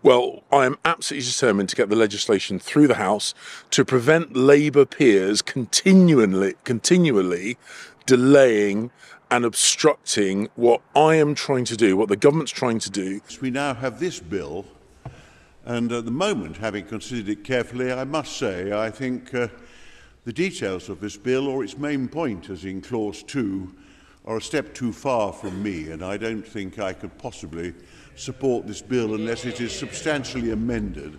Well, I am absolutely determined to get the legislation through the House to prevent Labour peers continually, continually delaying and obstructing what I am trying to do, what the government's trying to do. We now have this bill, and at the moment, having considered it carefully, I must say I think uh, the details of this bill, or its main point, as in clause 2, are a step too far from me, and I don't think I could possibly support this bill unless it is substantially amended.